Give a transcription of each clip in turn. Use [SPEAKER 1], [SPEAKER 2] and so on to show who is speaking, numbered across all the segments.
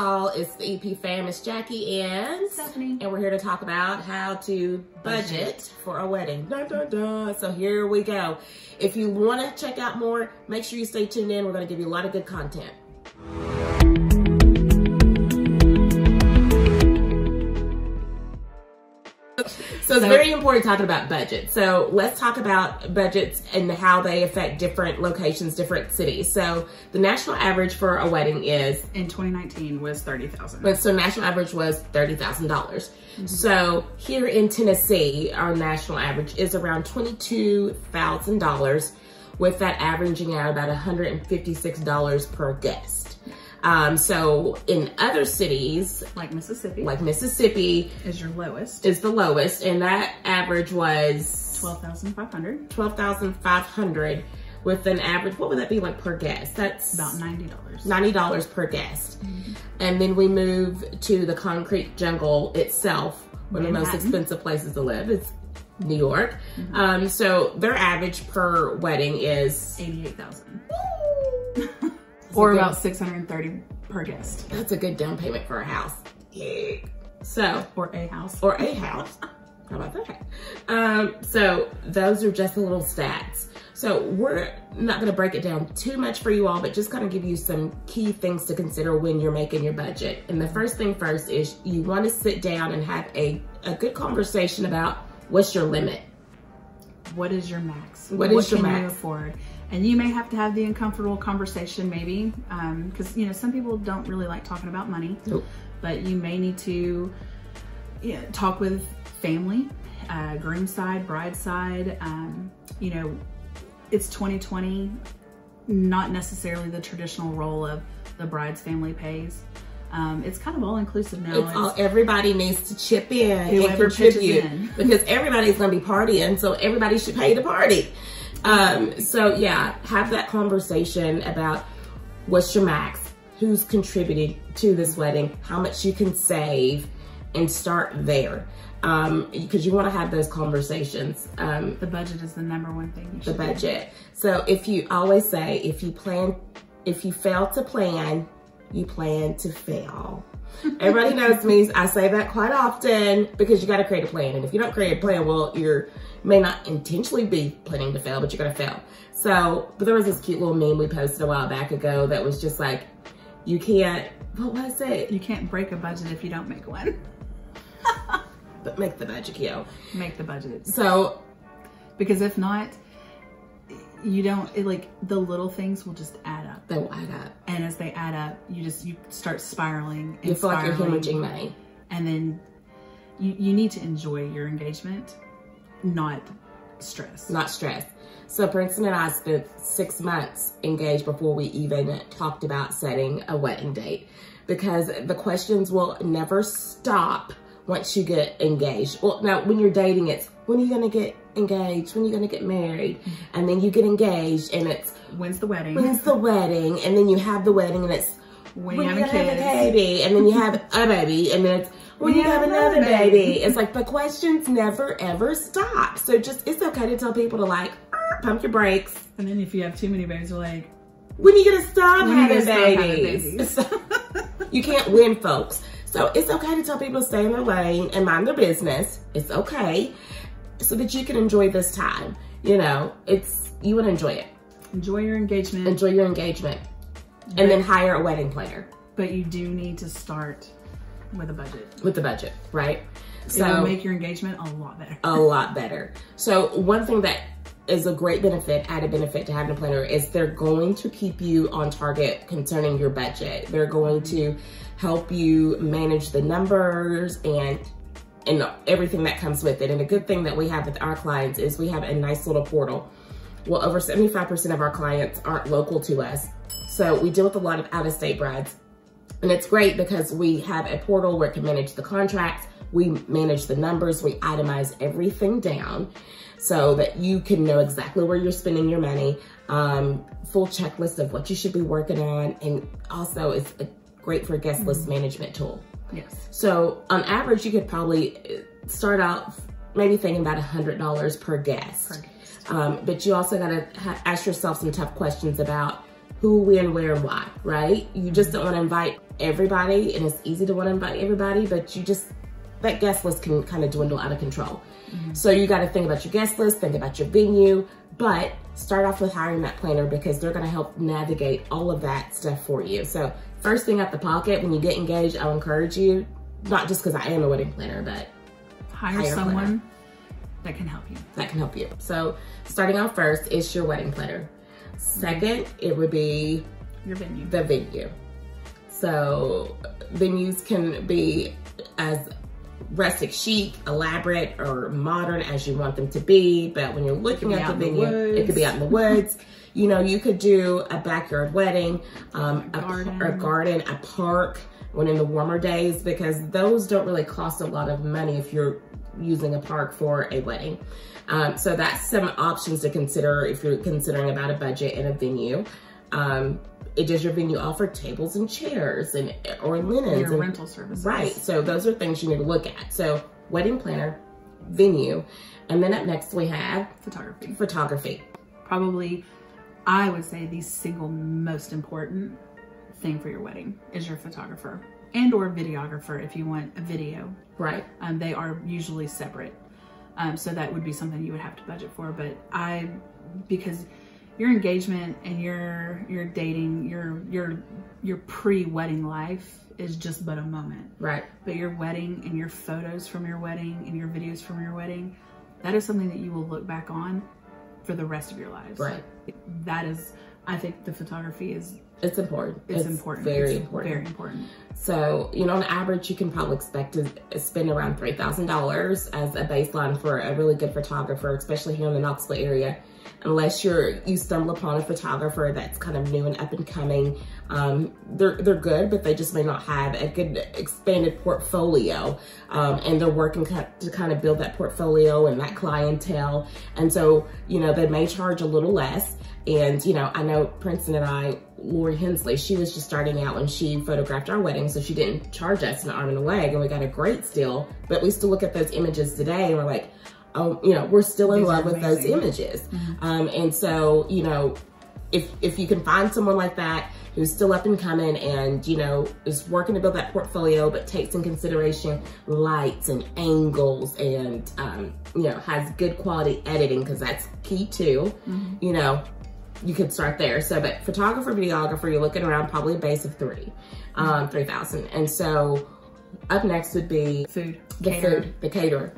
[SPEAKER 1] y'all. It's the EP fam. It's Jackie and
[SPEAKER 2] Stephanie.
[SPEAKER 1] And we're here to talk about how to budget for a wedding. Dun, dun, dun. So here we go. If you want to check out more, make sure you stay tuned in. We're going to give you a lot of good content. So it's very important talking about budget. So let's talk about budgets and how they affect different locations, different cities. So the national average for a wedding is
[SPEAKER 2] In 2019 was 30,000.
[SPEAKER 1] but so national average was thirty thousand dollars. Mm-hmm. So here in Tennessee, our national average is around twenty two thousand dollars, with that averaging out about one hundred and fifty six dollars per guest. Um, so in other cities,
[SPEAKER 2] Like Mississippi
[SPEAKER 1] like Mississippi,
[SPEAKER 2] is your lowest.
[SPEAKER 1] is the lowest, and that average was
[SPEAKER 2] 12,500.
[SPEAKER 1] twelve thousand five hundred, with an average. What would that be like per guest? That's
[SPEAKER 2] About $90.
[SPEAKER 1] $90 per guest. And then we move to the concrete jungle itself, one of the most expensive places to live. It's New York. Um, so their average per wedding is
[SPEAKER 2] 88,000. Or about 630 per guest.
[SPEAKER 1] that's a good down payment for a house. Yeah. So,
[SPEAKER 2] Or a house.
[SPEAKER 1] or a house. How about that? Um, so those are just the little stats. So we're not gonna break it down too much for you all, but just kind of give you some key things to consider when you're making your budget. And the first thing first is you wanna sit down and have a, a good conversation about what's your limit.
[SPEAKER 2] What is your max?
[SPEAKER 1] What is your max?
[SPEAKER 2] afford? And you may have to have the uncomfortable conversation maybe, because you know some people don't really like talking about money.
[SPEAKER 1] Nope.
[SPEAKER 2] But you may need to talk with family, uh, groom side, bride side. Um, you know, it's 2020, not necessarily the traditional role of the bride's family pays. Um, it's kind of all inclusive now.
[SPEAKER 1] It's all, everybody needs to chip in and contribute
[SPEAKER 2] in.
[SPEAKER 1] because everybody's gonna be partying, so everybody should pay to party. Um, so yeah, have that conversation about what's your max, who's contributing to this wedding, how much you can save, and start there. Um, because you want to have those conversations. Um,
[SPEAKER 2] the budget is the number one thing. You
[SPEAKER 1] the
[SPEAKER 2] should do.
[SPEAKER 1] budget. So if you always say, if you plan, if you fail to plan, you plan to fail. Everybody knows me. I say that quite often because you got to create a plan. And if you don't create a plan, well, you're may not intentionally be planning to fail, but you're gonna fail. So, but there was this cute little meme we posted a while back ago that was just like, you can't. What was it?
[SPEAKER 2] You can't break a budget if you don't make one.
[SPEAKER 1] But make the budget, yo.
[SPEAKER 2] Make the budget.
[SPEAKER 1] So
[SPEAKER 2] Because if not, you don't, it, like, the little things will just add up.
[SPEAKER 1] they will add up.
[SPEAKER 2] And as they add up, you just, you start spiraling. And
[SPEAKER 1] You feel like you're
[SPEAKER 2] spiraling.
[SPEAKER 1] hemorrhaging money.
[SPEAKER 2] And then you, you need to enjoy your engagement, not stress.
[SPEAKER 1] not stress. So Princeton and I spent six months engaged before we even talked about setting a wedding date because the questions will never stop once you get engaged. Well, now when you're dating, it's when are you gonna get engaged? When are you gonna get married? And then you get engaged and it's
[SPEAKER 2] When's the wedding?
[SPEAKER 1] when's the wedding? And then you have the wedding and it's
[SPEAKER 2] when,
[SPEAKER 1] when
[SPEAKER 2] you
[SPEAKER 1] you
[SPEAKER 2] have
[SPEAKER 1] have
[SPEAKER 2] a
[SPEAKER 1] baby, and then you have a baby, and then it's when you have another baby. It's like the questions never ever stop. So just it's okay to tell people to like "Er, pump your brakes.
[SPEAKER 2] And then if you have too many babies, you're like,
[SPEAKER 1] When are you gonna stop
[SPEAKER 2] When
[SPEAKER 1] having
[SPEAKER 2] gonna stop having
[SPEAKER 1] babies?
[SPEAKER 2] babies?
[SPEAKER 1] you can't win, folks. So it's okay to tell people to stay in their lane and mind their business. It's okay, so that you can enjoy this time. You know, it's you would enjoy it.
[SPEAKER 2] enjoy your engagement,
[SPEAKER 1] Enjoy your engagement, and then hire a wedding planner
[SPEAKER 2] but you do need to start with a budget.
[SPEAKER 1] with the budget, right?
[SPEAKER 2] So it will make your engagement a lot better.
[SPEAKER 1] a lot better. So one thing that is a great benefit, added benefit to having a planner is they're going to keep you on target concerning your budget. They're going to help you manage the numbers and and everything that comes with it. And a good thing that we have with our clients is we have a nice little portal. Well, over 75% of our clients aren't local to us. So we deal with a lot of out-of-state brides. And it's great because we have a portal where it can manage the contracts, we manage the numbers, we itemize everything down so that you can know exactly where you're spending your money, um, full checklist of what you should be working on, and also it's a great for guest list management tool.
[SPEAKER 2] Yes.
[SPEAKER 1] So on average, you could probably start out maybe thinking about $100 per guest.
[SPEAKER 2] Per guest.
[SPEAKER 1] Um, but you also gotta ha- ask yourself some tough questions about who, when, where, and why, right? You just don't want to invite everybody, and it's easy to want to invite everybody, but you just, that guest list can kind of dwindle out of control. Mm-hmm. So you got to think about your guest list, think about your venue, but start off with hiring that planner because they're going to help navigate all of that stuff for you. So first thing out the pocket, when you get engaged, I'll encourage you, not just because I am a wedding planner, but
[SPEAKER 2] hire, hire someone that can help you.
[SPEAKER 1] That can help you. So starting off first is your wedding planner. Second, it would be
[SPEAKER 2] your venue.
[SPEAKER 1] The venue. So venues can be as rustic chic, elaborate, or modern as you want them to be. But when you're looking at the venue, it could be out in the woods. you know, you could do a backyard wedding, um, a, garden. a garden, a park when in the warmer days, because those don't really cost a lot of money if you're using a park for a wedding. Um, so that's some options to consider if you're considering about a budget in a venue. Um, it does your venue offer tables and chairs and or linens
[SPEAKER 2] your
[SPEAKER 1] and,
[SPEAKER 2] rental services.
[SPEAKER 1] Right so those are things you need to look at. So wedding planner venue and then up next we have
[SPEAKER 2] photography.
[SPEAKER 1] photography.
[SPEAKER 2] Probably i would say the single most important thing for your wedding is your photographer and or videographer if you want a video.
[SPEAKER 1] Right.
[SPEAKER 2] Um, they are usually separate. Um, so that would be something you would have to budget for. But I, because your engagement and your your dating, your your your pre-wedding life is just but a moment.
[SPEAKER 1] Right.
[SPEAKER 2] But your wedding and your photos from your wedding and your videos from your wedding, that is something that you will look back on for the rest of your lives.
[SPEAKER 1] Right.
[SPEAKER 2] That is, I think the photography is
[SPEAKER 1] it's important.
[SPEAKER 2] It's, it's important.
[SPEAKER 1] Very
[SPEAKER 2] it's
[SPEAKER 1] important.
[SPEAKER 2] Very important.
[SPEAKER 1] So, you know, on average, you can probably expect to spend around $3,000 as a baseline for a really good photographer, especially here in the Knoxville area. Unless you're, you stumble upon a photographer that's kind of new and up and coming. Um, they're, they're good, but they just may not have a good expanded portfolio. Um, and they're working to kind of build that portfolio and that clientele. And so, you know, they may charge a little less. And, you know, I know Princeton and I, Lori Hensley, she was just starting out when she photographed our wedding, so she didn't charge us an arm and a leg, and we got a great steal. But we still look at those images today and we're like, oh, you know, we're still in These love with those images. Mm -hmm. um, and so, you know, if, if you can find someone like that who's still up and coming and, you know, is working to build that portfolio, but takes in consideration lights and angles and, um, you know, has good quality editing, because that's key too, mm -hmm. you know, you could start there. So, but photographer, videographer, you're looking around probably a base of three, um, 3,000. And so up next would be
[SPEAKER 2] food,
[SPEAKER 1] the Cater. food, the caterer.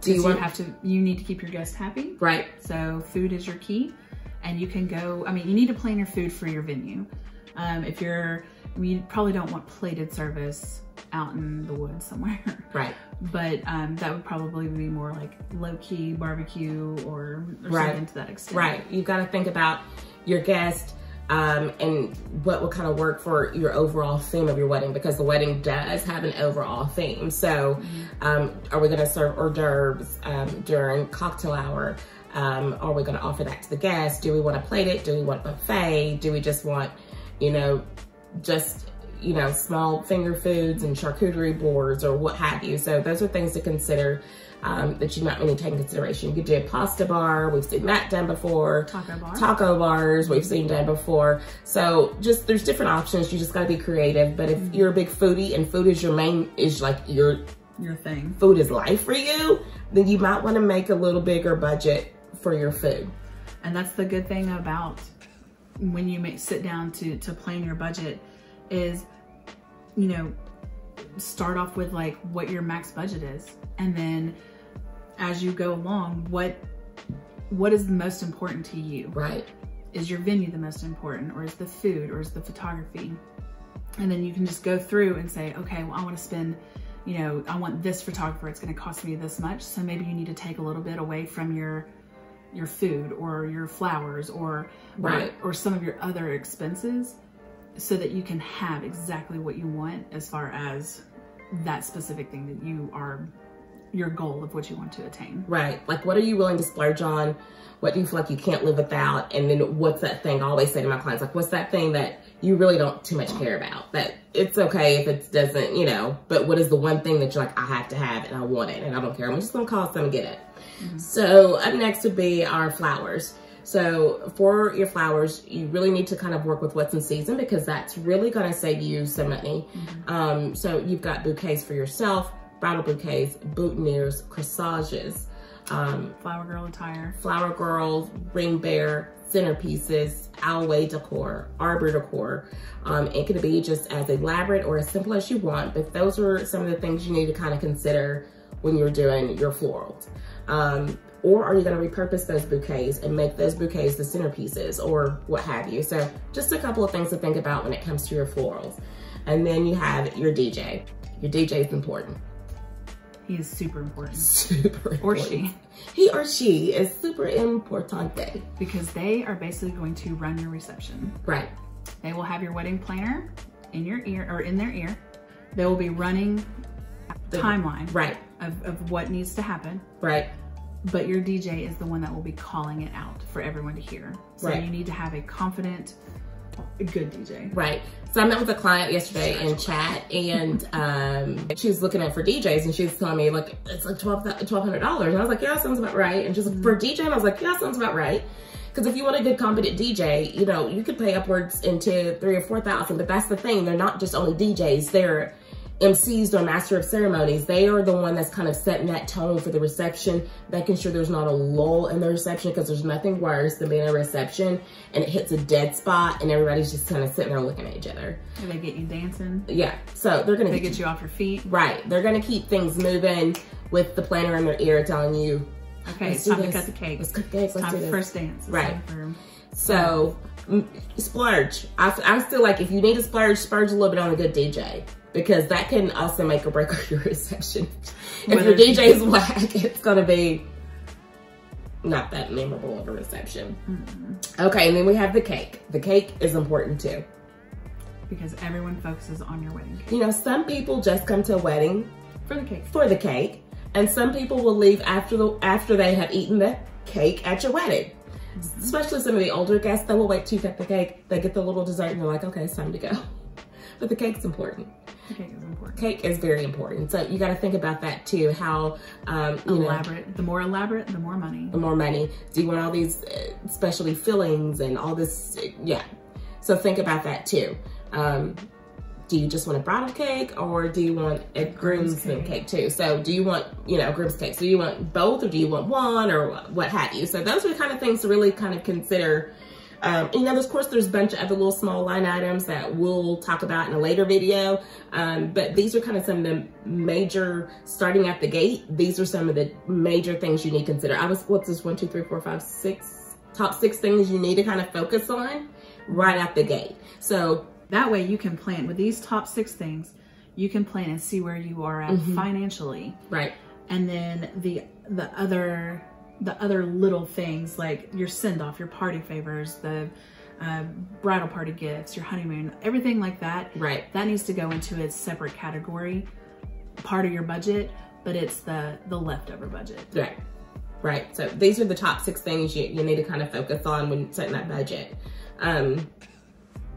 [SPEAKER 2] Do you, want, have to, you need to keep your guests happy.
[SPEAKER 1] Right.
[SPEAKER 2] So food is your key and you can go, I mean, you need to plan your food for your venue. Um, if you're, you probably don't want plated service out in the woods somewhere.
[SPEAKER 1] Right.
[SPEAKER 2] But um, that would probably be more like low key barbecue or, or
[SPEAKER 1] right.
[SPEAKER 2] something to that extent.
[SPEAKER 1] Right. You've got to think about your guest um, and what will kind of work for your overall theme of your wedding because the wedding does have an overall theme. So, mm-hmm. um, are we going to serve hors d'oeuvres um, during cocktail hour? Um, are we going to offer that to the guests? Do we want to plate it? Do we want buffet? Do we just want, you know, just you know, small finger foods and charcuterie boards or what have you. So those are things to consider um, that you might want to take in consideration. You could do a pasta bar. We've seen that done before.
[SPEAKER 2] Taco bar.
[SPEAKER 1] Taco bars we've seen done before. So just there's different options. You just got to be creative. But if mm -hmm. you're a big foodie and food is your main, is like your
[SPEAKER 2] your thing.
[SPEAKER 1] Food is life for you. Then you might want to make a little bigger budget for your food.
[SPEAKER 2] And that's the good thing about when you make, sit down to to plan your budget is you know, start off with like what your max budget is. And then as you go along, what what is the most important to you?
[SPEAKER 1] Right.
[SPEAKER 2] Is your venue the most important or is the food or is the photography? And then you can just go through and say, okay, well, I want to spend, you know, I want this photographer. It's going to cost me this much. So maybe you need to take a little bit away from your your food or your flowers or
[SPEAKER 1] right.
[SPEAKER 2] or, or some of your other expenses so that you can have exactly what you want as far as that specific thing that you are your goal of what you want to attain.
[SPEAKER 1] Right. Like what are you willing to splurge on? What do you feel like you can't live without? And then what's that thing I always say to my clients, like what's that thing that you really don't too much care about? That it's okay if it doesn't, you know, but what is the one thing that you're like, I have to have and I want it and I don't care. I'm just gonna call some and get it. Mm -hmm. So up next would be our flowers. So for your flowers, you really need to kind of work with what's in season because that's really going to save you some money. Mm-hmm. Um, so you've got bouquets for yourself, bridal bouquets, boutonnieres, corsages,
[SPEAKER 2] um, flower girl attire,
[SPEAKER 1] flower girls, ring bear, centerpieces, alleyway decor, arbor decor. Um, it could be just as elaborate or as simple as you want, but those are some of the things you need to kind of consider when you're doing your florals. Um, or are you gonna repurpose those bouquets and make those bouquets the centerpieces or what have you? So just a couple of things to think about when it comes to your florals. And then you have your DJ. Your DJ is important.
[SPEAKER 2] He is super important.
[SPEAKER 1] Super important.
[SPEAKER 2] Or she.
[SPEAKER 1] He or she is super importante.
[SPEAKER 2] Because they are basically going to run your reception.
[SPEAKER 1] Right.
[SPEAKER 2] They will have your wedding planner in your ear or in their ear. They will be running the timeline
[SPEAKER 1] right.
[SPEAKER 2] of, of what needs to happen.
[SPEAKER 1] Right
[SPEAKER 2] but your DJ is the one that will be calling it out for everyone to hear. So right. you need to have a confident, good DJ.
[SPEAKER 1] Right. So I met with a client yesterday in chat and um, she was looking at for DJs and she was telling me like, it's like $1,200. And I was like, yeah, sounds about right. And she's like, for DJ, I was like, yeah, sounds about right. Because if you want a good competent DJ, you know, you could pay upwards into three or 4,000, but that's the thing. They're not just only DJs. They're MCs or master of ceremonies, they are the one that's kind of setting that tone for the reception, making sure there's not a lull in the reception because there's nothing worse than being a reception and it hits a dead spot and everybody's just kind of sitting there looking at each other.
[SPEAKER 2] And they get you dancing.
[SPEAKER 1] Yeah. So they're going
[SPEAKER 2] to get, get you, you off your feet.
[SPEAKER 1] Right. They're going to keep things moving with the planner in their ear telling you,
[SPEAKER 2] okay, it's time this. to cut the cake.
[SPEAKER 1] Let's cut the cake. Let's
[SPEAKER 2] time
[SPEAKER 1] do this.
[SPEAKER 2] first dance.
[SPEAKER 1] It's right. So splurge. I, I feel like if you need to splurge, splurge a little bit on a good DJ because that can also make or break your reception. if your DJ is whack, it's gonna be not that memorable of a reception. Mm-hmm. Okay, and then we have the cake. The cake is important too.
[SPEAKER 2] Because everyone focuses on your wedding cake.
[SPEAKER 1] You know, some people just come to a wedding
[SPEAKER 2] for the cake.
[SPEAKER 1] For the cake. And some people will leave after the after they have eaten the cake at your wedding. Especially some of the older guests, they will wait to cut the cake. They get the little dessert and they're like, okay, it's time to go. But the cake's important.
[SPEAKER 2] The cake is important.
[SPEAKER 1] Cake is very important. So you got to think about that too. How um,
[SPEAKER 2] elaborate.
[SPEAKER 1] Know,
[SPEAKER 2] the more elaborate, the more money.
[SPEAKER 1] The more money. Do you want all these uh, specialty fillings and all this? Yeah. So think about that too. Um, do you just want a bridal cake or do you want a groomsman cake. cake. too? So do you want, you know, groom's cake? So do you want both or do you want one or what have you? So those are the kind of things to really kind of consider um, you know, of course, there's a bunch of other little small line items that we'll talk about in a later video. Um, but these are kind of some of the major, starting at the gate, these are some of the major things you need to consider. I was, what's this, one, two, three, four, five, six, top six things you need to kind of focus on right at the gate. So
[SPEAKER 2] that way you can plan with these top six things, you can plan and see where you are at mm -hmm. financially.
[SPEAKER 1] Right.
[SPEAKER 2] And then the the other the other little things like your send off, your party favors, the uh, bridal party gifts, your honeymoon, everything like that.
[SPEAKER 1] Right.
[SPEAKER 2] That needs to go into its separate category, part of your budget, but it's the the leftover budget.
[SPEAKER 1] Right. Right. So these are the top six things you, you need to kind of focus on when setting that budget. Um,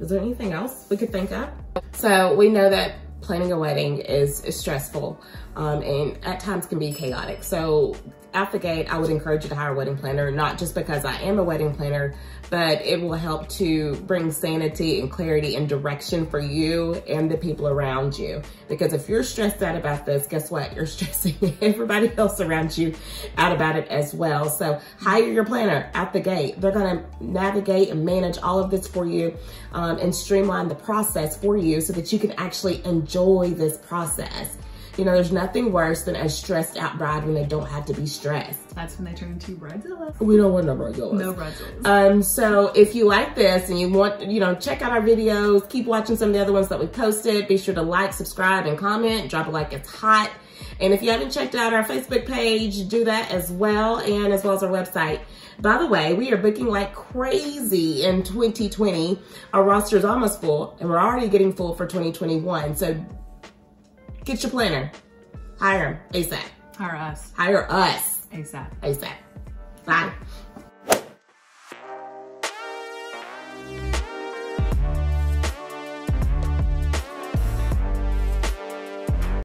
[SPEAKER 1] is there anything else we could think of? So we know that planning a wedding is, is stressful um, and at times can be chaotic. So at the gate, I would encourage you to hire a wedding planner, not just because I am a wedding planner, but it will help to bring sanity and clarity and direction for you and the people around you. Because if you're stressed out about this, guess what? You're stressing everybody else around you out about it as well. So hire your planner at the gate. They're gonna navigate and manage all of this for you um, and streamline the process for you so that you can actually enjoy this process. You know, there's nothing worse than a stressed out bride when they don't have to be stressed.
[SPEAKER 2] That's when they turn into bridezillas.
[SPEAKER 1] We don't want no bridezillas.
[SPEAKER 2] No bridezillas.
[SPEAKER 1] Um, so if you like this and you want, you know, check out our videos, keep watching some of the other ones that we posted. Be sure to like, subscribe, and comment. Drop a like, it's hot. And if you haven't checked out our Facebook page, do that as well, and as well as our website. By the way, we are booking like crazy in 2020. Our roster is almost full, and we're already getting full for 2021. So Get your planner. Hire him ASAP.
[SPEAKER 2] Hire us.
[SPEAKER 1] Hire us.
[SPEAKER 2] ASAP.
[SPEAKER 1] ASAP. Bye.